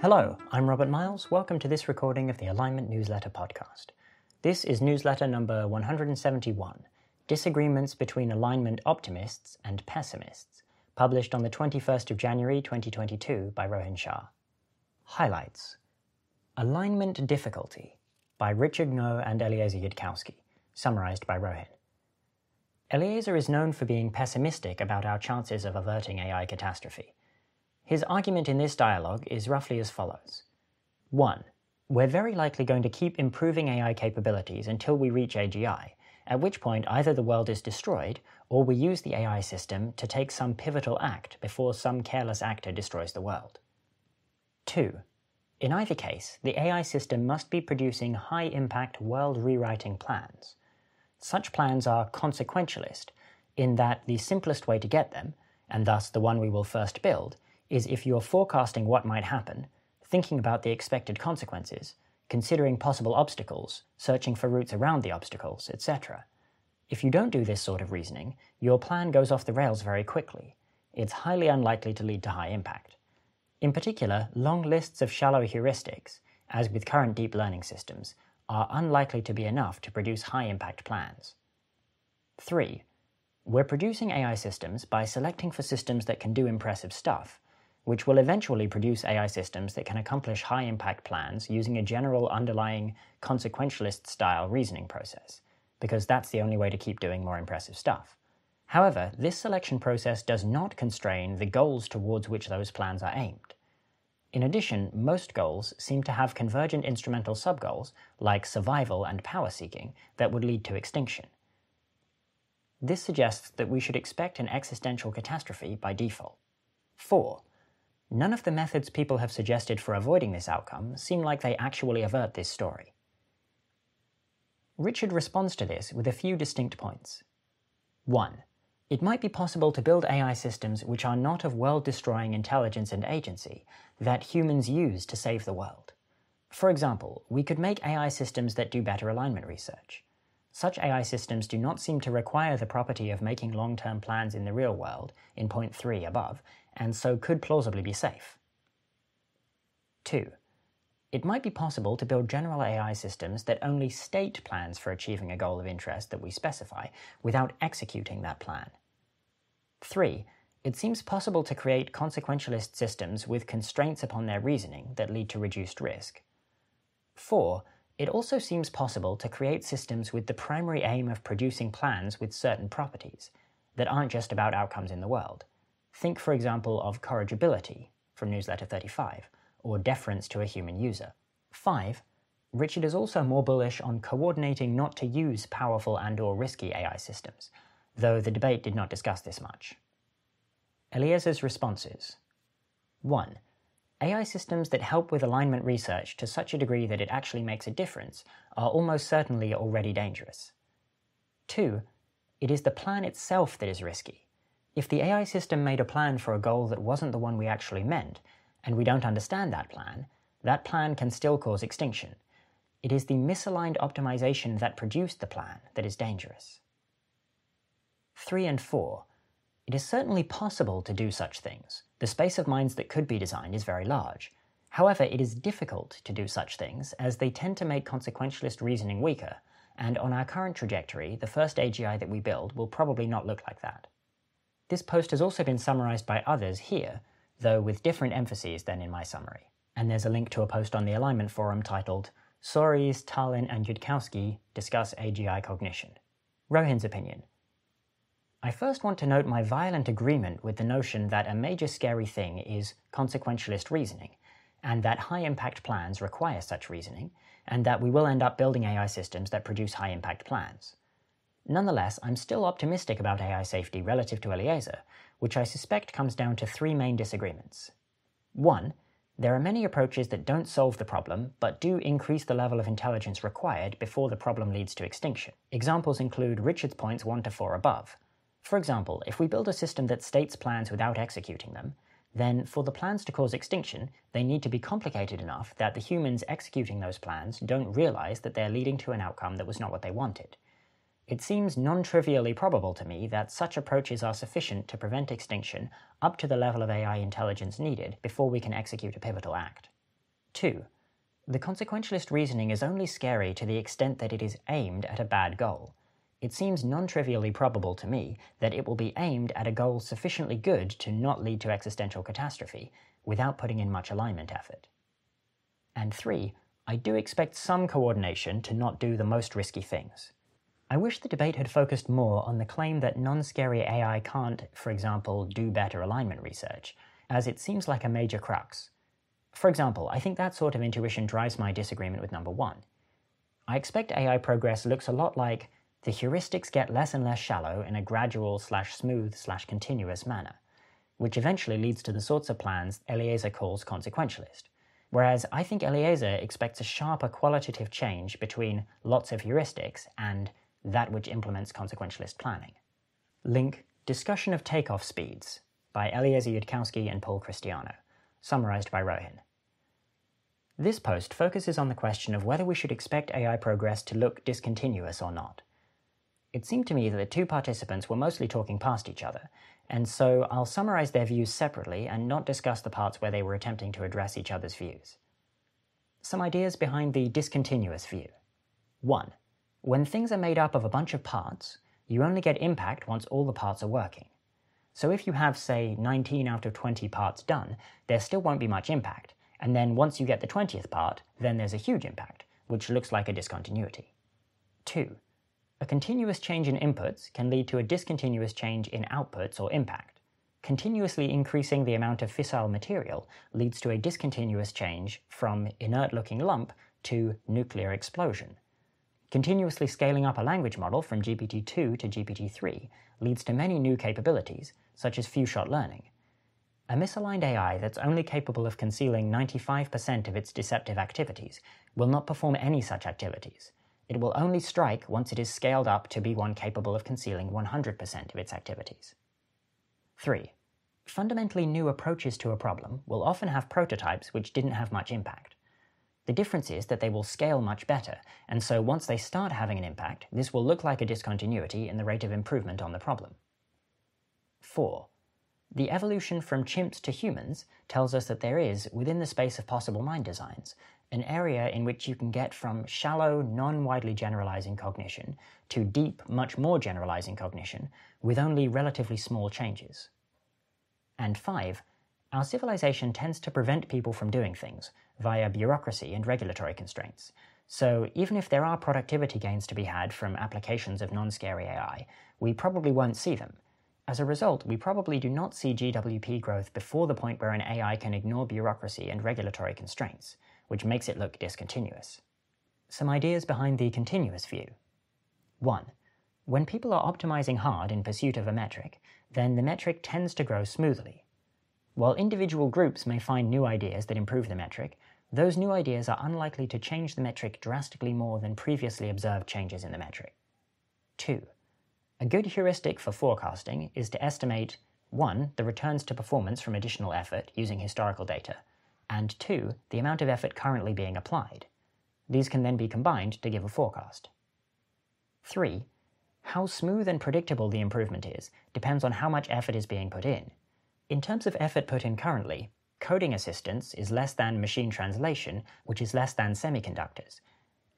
Hello, I'm Robert Miles. Welcome to this recording of the Alignment Newsletter podcast. This is newsletter number 171 Disagreements Between Alignment Optimists and Pessimists, published on the 21st of January 2022 by Rohin Shah. Highlights Alignment Difficulty by Richard Ngo and Eliezer Yudkowsky, summarized by Rohin. Eliezer is known for being pessimistic about our chances of averting AI catastrophe. His argument in this dialogue is roughly as follows 1. We're very likely going to keep improving AI capabilities until we reach AGI, at which point either the world is destroyed or we use the AI system to take some pivotal act before some careless actor destroys the world. 2. In either case, the AI system must be producing high impact world rewriting plans. Such plans are consequentialist, in that the simplest way to get them, and thus the one we will first build, is if you're forecasting what might happen, thinking about the expected consequences, considering possible obstacles, searching for routes around the obstacles, etc. If you don't do this sort of reasoning, your plan goes off the rails very quickly. It's highly unlikely to lead to high impact. In particular, long lists of shallow heuristics, as with current deep learning systems, are unlikely to be enough to produce high impact plans. 3. We're producing AI systems by selecting for systems that can do impressive stuff, which will eventually produce AI systems that can accomplish high impact plans using a general underlying consequentialist style reasoning process, because that's the only way to keep doing more impressive stuff. However, this selection process does not constrain the goals towards which those plans are aimed. In addition, most goals seem to have convergent instrumental subgoals, like survival and power seeking, that would lead to extinction. This suggests that we should expect an existential catastrophe by default. 4. None of the methods people have suggested for avoiding this outcome seem like they actually avert this story. Richard responds to this with a few distinct points. 1. It might be possible to build AI systems which are not of world destroying intelligence and agency that humans use to save the world. For example, we could make AI systems that do better alignment research. Such AI systems do not seem to require the property of making long term plans in the real world, in point 3 above, and so could plausibly be safe. 2. It might be possible to build general AI systems that only state plans for achieving a goal of interest that we specify without executing that plan. 3. It seems possible to create consequentialist systems with constraints upon their reasoning that lead to reduced risk. 4. It also seems possible to create systems with the primary aim of producing plans with certain properties that aren't just about outcomes in the world. Think, for example, of corrigibility from newsletter 35, or deference to a human user. 5. Richard is also more bullish on coordinating not to use powerful and or risky AI systems, though the debate did not discuss this much. Eliezer's responses 1. AI systems that help with alignment research to such a degree that it actually makes a difference are almost certainly already dangerous. 2. It is the plan itself that is risky. If the AI system made a plan for a goal that wasn't the one we actually meant, and we don't understand that plan, that plan can still cause extinction. It is the misaligned optimization that produced the plan that is dangerous. 3 and 4. It is certainly possible to do such things. The space of minds that could be designed is very large. However, it is difficult to do such things as they tend to make consequentialist reasoning weaker, and on our current trajectory, the first AGI that we build will probably not look like that. This post has also been summarized by others here, though with different emphases than in my summary. And there's a link to a post on the alignment forum titled Soares, Tallinn, and Yudkowsky discuss AGI cognition. Rohin's opinion. I first want to note my violent agreement with the notion that a major scary thing is consequentialist reasoning, and that high impact plans require such reasoning, and that we will end up building AI systems that produce high impact plans. Nonetheless, I'm still optimistic about AI safety relative to Eliezer, which I suspect comes down to three main disagreements. One, there are many approaches that don't solve the problem, but do increase the level of intelligence required before the problem leads to extinction. Examples include Richard's points 1 to 4 above. For example, if we build a system that states plans without executing them, then for the plans to cause extinction, they need to be complicated enough that the humans executing those plans don't realize that they're leading to an outcome that was not what they wanted. It seems non trivially probable to me that such approaches are sufficient to prevent extinction up to the level of AI intelligence needed before we can execute a pivotal act. 2. The consequentialist reasoning is only scary to the extent that it is aimed at a bad goal. It seems non trivially probable to me that it will be aimed at a goal sufficiently good to not lead to existential catastrophe without putting in much alignment effort. And 3. I do expect some coordination to not do the most risky things. I wish the debate had focused more on the claim that non scary AI can't, for example, do better alignment research, as it seems like a major crux. For example, I think that sort of intuition drives my disagreement with number one. I expect AI progress looks a lot like the heuristics get less and less shallow in a gradual slash smooth slash continuous manner, which eventually leads to the sorts of plans Eliezer calls consequentialist. Whereas I think Eliezer expects a sharper qualitative change between lots of heuristics and that which implements consequentialist planning. Link Discussion of Takeoff Speeds by Eliezer Yudkowsky and Paul Christiano, summarized by Rohin. This post focuses on the question of whether we should expect AI progress to look discontinuous or not. It seemed to me that the two participants were mostly talking past each other, and so I'll summarize their views separately and not discuss the parts where they were attempting to address each other's views. Some ideas behind the discontinuous view. 1. When things are made up of a bunch of parts, you only get impact once all the parts are working. So if you have, say, 19 out of 20 parts done, there still won't be much impact. And then once you get the 20th part, then there's a huge impact, which looks like a discontinuity. 2. A continuous change in inputs can lead to a discontinuous change in outputs or impact. Continuously increasing the amount of fissile material leads to a discontinuous change from inert looking lump to nuclear explosion. Continuously scaling up a language model from GPT-2 to GPT-3 leads to many new capabilities, such as few-shot learning. A misaligned AI that's only capable of concealing 95% of its deceptive activities will not perform any such activities. It will only strike once it is scaled up to be one capable of concealing 100% of its activities. 3. Fundamentally new approaches to a problem will often have prototypes which didn't have much impact. The difference is that they will scale much better, and so once they start having an impact, this will look like a discontinuity in the rate of improvement on the problem. 4. The evolution from chimps to humans tells us that there is, within the space of possible mind designs, an area in which you can get from shallow, non widely generalizing cognition to deep, much more generalizing cognition with only relatively small changes. And 5. Our civilization tends to prevent people from doing things via bureaucracy and regulatory constraints. So, even if there are productivity gains to be had from applications of non scary AI, we probably won't see them as a result, we probably do not see GWP growth before the point where an AI can ignore bureaucracy and regulatory constraints, which makes it look discontinuous. Some ideas behind the continuous view. 1. When people are optimizing hard in pursuit of a metric, then the metric tends to grow smoothly. While individual groups may find new ideas that improve the metric, those new ideas are unlikely to change the metric drastically more than previously observed changes in the metric. 2. A good heuristic for forecasting is to estimate 1. the returns to performance from additional effort using historical data, and 2. the amount of effort currently being applied. These can then be combined to give a forecast. 3. How smooth and predictable the improvement is depends on how much effort is being put in. In terms of effort put in currently, coding assistance is less than machine translation, which is less than semiconductors,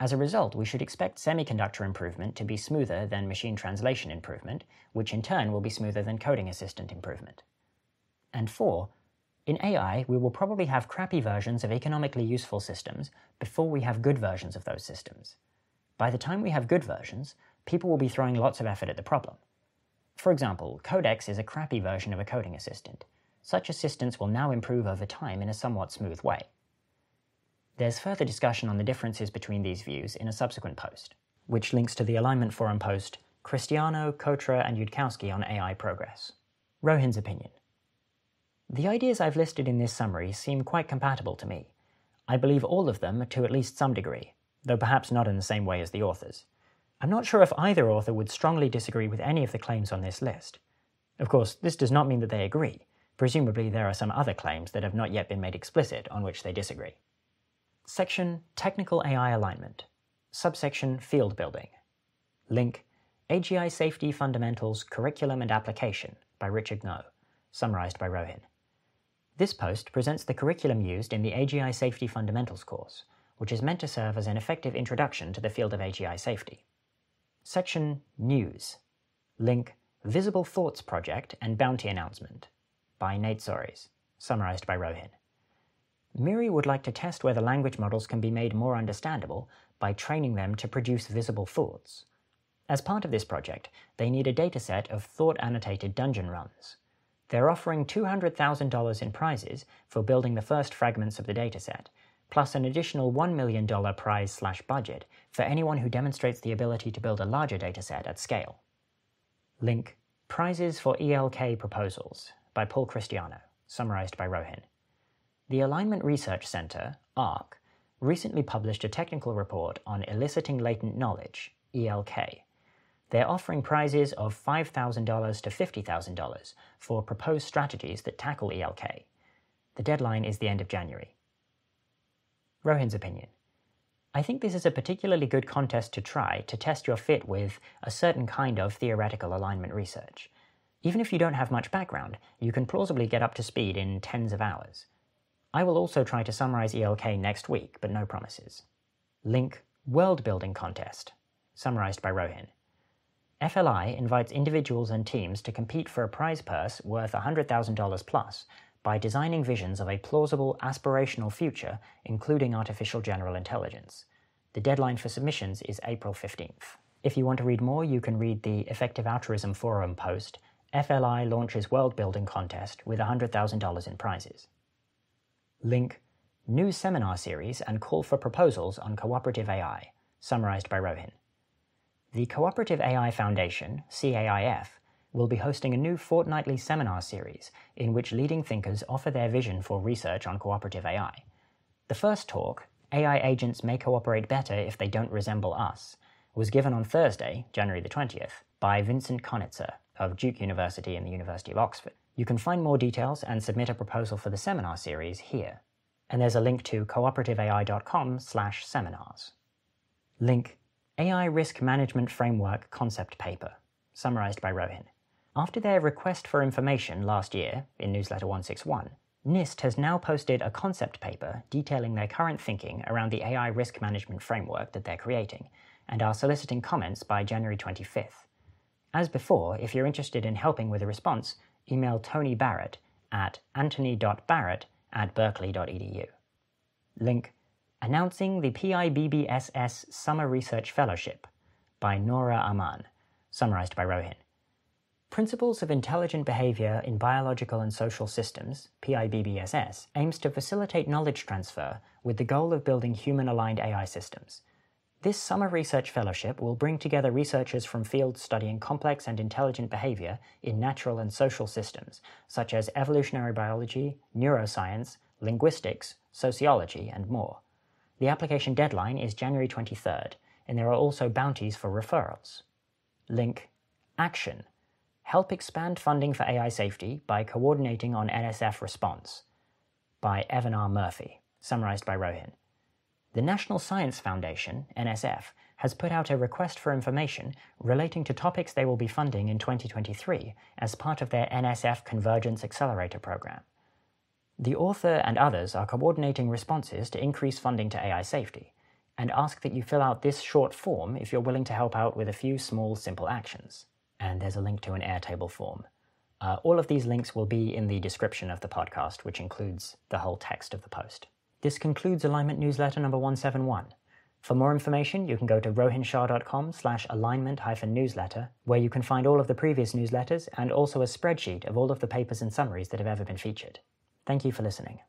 as a result, we should expect semiconductor improvement to be smoother than machine translation improvement, which in turn will be smoother than coding assistant improvement. And four, in AI, we will probably have crappy versions of economically useful systems before we have good versions of those systems. By the time we have good versions, people will be throwing lots of effort at the problem. For example, Codex is a crappy version of a coding assistant. Such assistance will now improve over time in a somewhat smooth way. There's further discussion on the differences between these views in a subsequent post, which links to the Alignment Forum post Christiano, Cotra, and Yudkowsky on AI progress. Rohin's opinion. The ideas I've listed in this summary seem quite compatible to me. I believe all of them to at least some degree, though perhaps not in the same way as the authors. I'm not sure if either author would strongly disagree with any of the claims on this list. Of course, this does not mean that they agree. Presumably, there are some other claims that have not yet been made explicit on which they disagree. Section Technical AI Alignment. Subsection Field Building. Link AGI Safety Fundamentals Curriculum and Application by Richard Ngo, summarized by Rohin. This post presents the curriculum used in the AGI Safety Fundamentals course, which is meant to serve as an effective introduction to the field of AGI safety. Section News. Link Visible Thoughts Project and Bounty Announcement by Nate Soares, summarized by Rohin. MIRI would like to test whether language models can be made more understandable by training them to produce visible thoughts. As part of this project, they need a dataset of thought annotated dungeon runs. They're offering $200,000 in prizes for building the first fragments of the dataset, plus an additional $1 million prize slash budget for anyone who demonstrates the ability to build a larger dataset at scale. Link Prizes for ELK Proposals by Paul Christiano, summarized by Rohin. The Alignment Research Center, ARC, recently published a technical report on eliciting latent knowledge, ELK. They're offering prizes of $5,000 to $50,000 for proposed strategies that tackle ELK. The deadline is the end of January. Rohin's opinion. I think this is a particularly good contest to try to test your fit with a certain kind of theoretical alignment research. Even if you don't have much background, you can plausibly get up to speed in tens of hours. I will also try to summarize ELK next week, but no promises. Link World Building Contest, summarized by Rohin. FLI invites individuals and teams to compete for a prize purse worth $100,000 plus by designing visions of a plausible, aspirational future, including artificial general intelligence. The deadline for submissions is April 15th. If you want to read more, you can read the Effective Altruism Forum post FLI launches world building contest with $100,000 in prizes. Link New seminar series and call for proposals on cooperative AI, summarized by Rohin. The Cooperative AI Foundation, CAIF, will be hosting a new fortnightly seminar series in which leading thinkers offer their vision for research on cooperative AI. The first talk, AI Agents May Cooperate Better If They Don't Resemble Us, was given on Thursday, January the 20th, by Vincent Conitzer of Duke University and the University of Oxford. You can find more details and submit a proposal for the seminar series here. And there's a link to cooperativeai.com slash seminars. Link AI Risk Management Framework Concept Paper, summarized by Rohin. After their request for information last year in Newsletter 161, NIST has now posted a concept paper detailing their current thinking around the AI risk management framework that they're creating and are soliciting comments by January 25th. As before, if you're interested in helping with a response, email Tony Barrett at anthony.barrett at berkeley.edu. Link Announcing the PIBBSS Summer Research Fellowship by Nora Ammann, summarized by Rohin. Principles of Intelligent Behavior in Biological and Social Systems, PIBBSS, aims to facilitate knowledge transfer with the goal of building human aligned AI systems. This summer research fellowship will bring together researchers from fields studying complex and intelligent behavior in natural and social systems, such as evolutionary biology, neuroscience, linguistics, sociology, and more. The application deadline is January 23rd, and there are also bounties for referrals. Link Action Help expand funding for AI safety by coordinating on NSF response by Evan R. Murphy, summarized by Rohin. The National Science Foundation, NSF, has put out a request for information relating to topics they will be funding in 2023 as part of their NSF Convergence Accelerator program. The author and others are coordinating responses to increase funding to AI safety and ask that you fill out this short form if you're willing to help out with a few small, simple actions and there's a link to an Airtable form. Uh, all of these links will be in the description of the podcast, which includes the whole text of the post. This concludes Alignment Newsletter number 171. For more information, you can go to rohinshah.com slash alignment-newsletter, where you can find all of the previous newsletters and also a spreadsheet of all of the papers and summaries that have ever been featured. Thank you for listening.